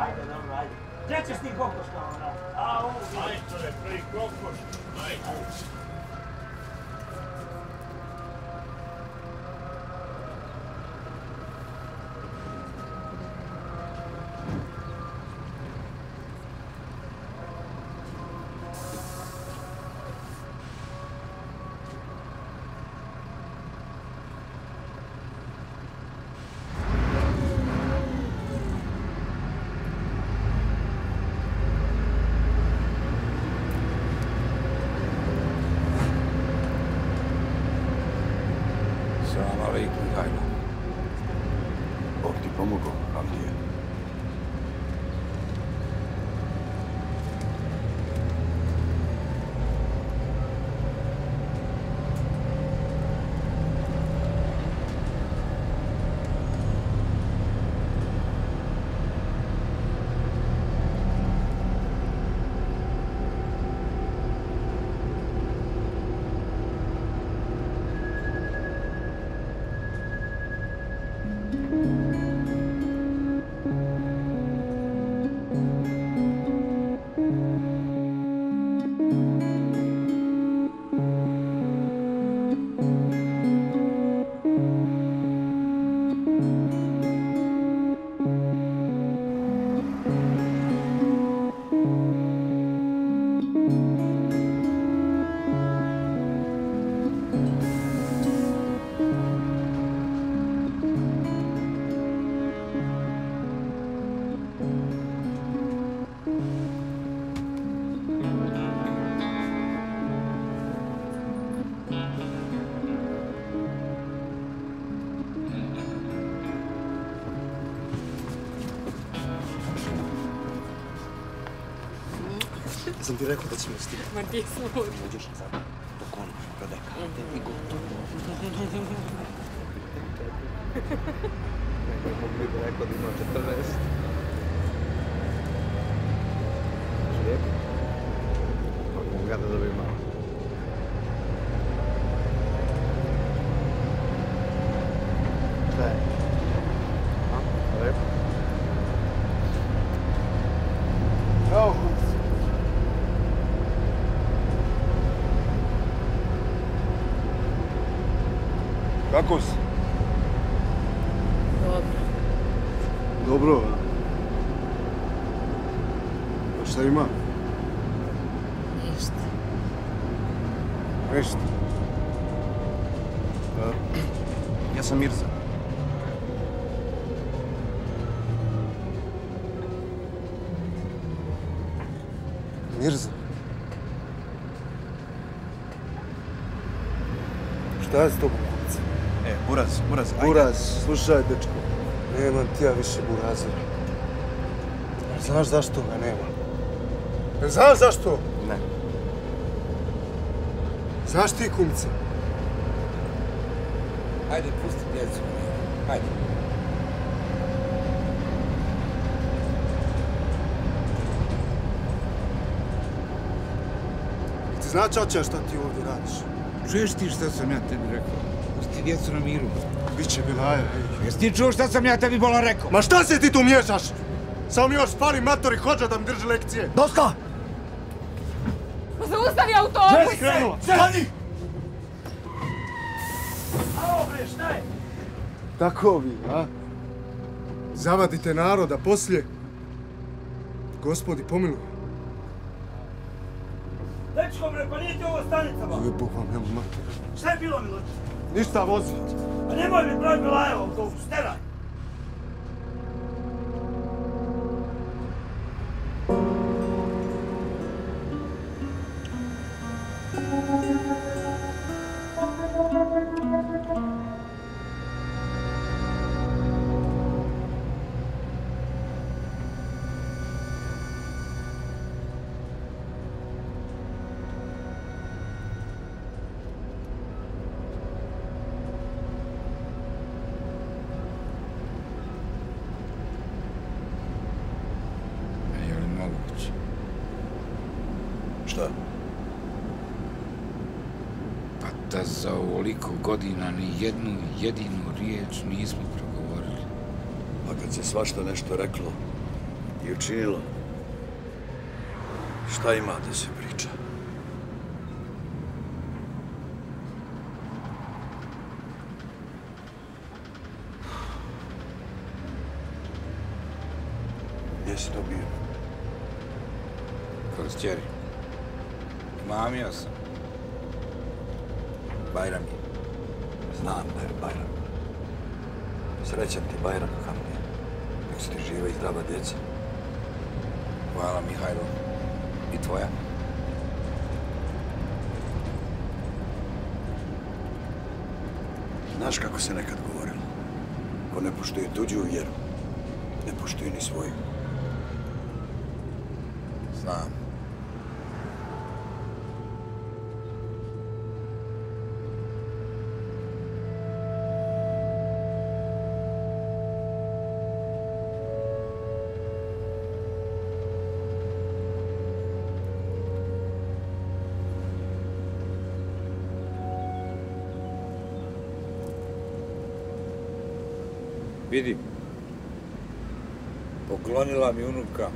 Ajde, dobro, ajde. Gdje ćeš ti kokoška, ona? A, u, Majstore, prvi kokoš. Ajde. Sam ti rekao da ćemo stigati. Ma gdje smo? Uđeš sad, dok on prode karte i gotovo. Nekaj mogli bi rekao da ima 14. Lijepo. Pa mogu ga da dobijem malo. Šta je? A? Lepo. Evo, kuci. Kako si? Dobro. Dobro, a? A šta ima? Ništa. Ništa. A, ja sam Mirza. Mirza? Šta je s tobom, kuci? E, Buraz, Buraz, ajde. Buraz, slušaj, dečko. Nemam ti ja više burazira. Znaš zašto ga nema? Jer Znaš zašto? Ne. Znaš ti, kumce? Hajde, pusti djecu. Hajde. Ti zna čača šta ti ovdje radiš? Čuješ ti šta sam ja tebi rekao? Pusti djecu na miru. Biće Bilaja, ej. Jesi ti čuo šta sam ja tebi bolan rekao? Ma šta se ti tu miješaš? Samo mi još fali matori hođa da mi drži lekcije. Dosta! Pa zaustavi autobus! Krenula! Stani! A ovo bre, šta je? Tako vi, a? Zavadite naroda poslije. Gospodi pomiluje. Dečko bre, pa nije ti ovo stanica, ba. Jebo vam, evo mater. Šta je bilo, Miloć? Ništa vozi. Pa nemoj mi pravi Bilajev autobus, teraj. Šta? Pa da za ovoliko godina ni jednu jedinu riječ nismo progovorili. Pa kad se svašta nešto reklo i učinilo, šta ima da se priča? Gdje si to bio? Kroz čeri. Mamio sam. Bajram je. Znam da je Bajram. Srećan ti Bajram, Hamdi. Nek su ti živa i zdrava djeca. Hvala Mihajlo. I tvoja? Znaš kako se nekad govorilo? Ko ne poštuje tuđu vjeru, ne poštuje ni svoju. Znam. Vidi, poklonila mi unuka.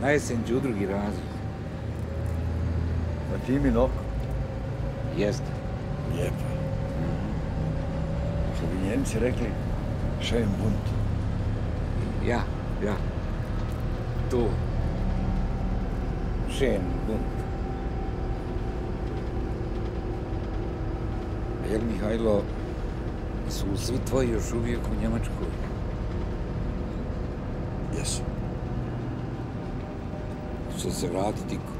Na jesen ću u drugi razred. Pa ti mi noko. Jeste. Lijepo. Što bi njemci rekli, šejem bunt. Ja, ja. Tu. Šen bunt. Jel, Mihajlo, su svi tvoji još uvijek u Njemačkoj? Jesu. Će se vratiti ko?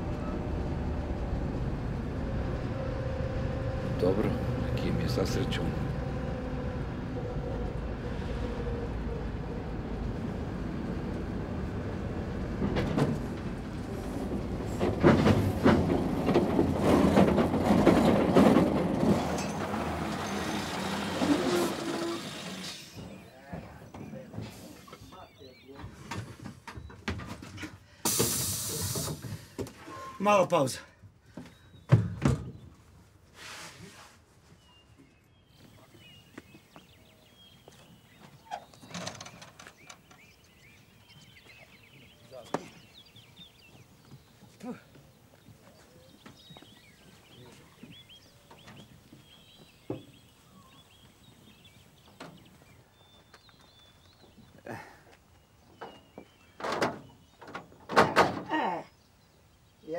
Dobro, neki mi je sa srećom. Malo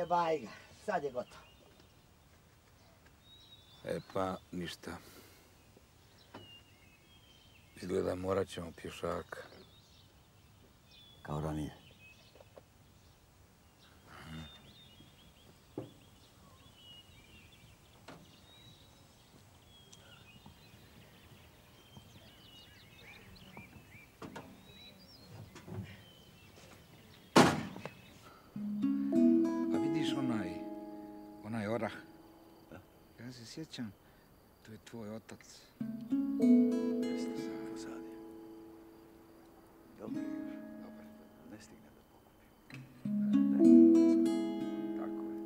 pauza. Jebaj ga, sad je gotovo. E pa, ništa. Izgleda morat ćemo pješaka. Kao ranije. Sjećam, to je tvoj otac. Jeste sam pozadi. Dobro je. Dobar. Ne stigne da pokupim. Tako je.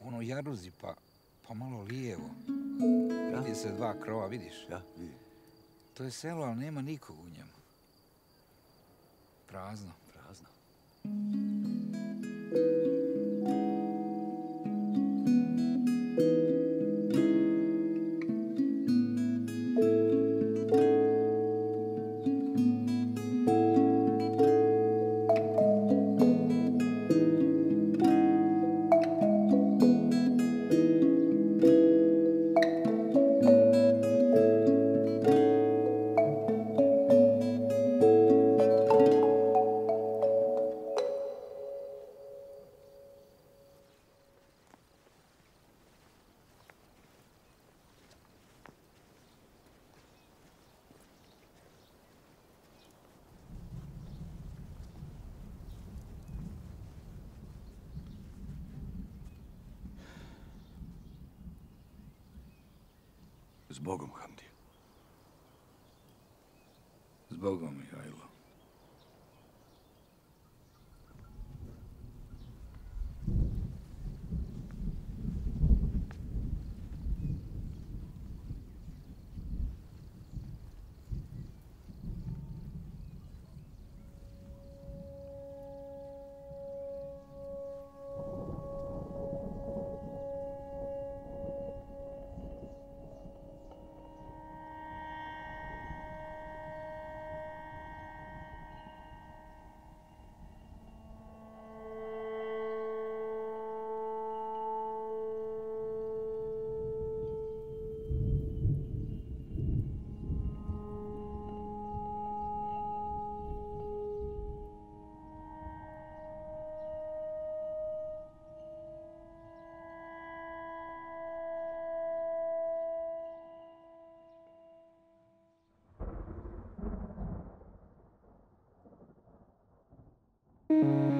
U onoj jaruzi, pa, pa malo lijevo. Vidi se dva krova, vidiš? Ja, vidim. To je selo, ali nema nikog u njemu. Prazno. Prazno. S Bogom, Hamdi. S Bogom, Mihajlo. Thank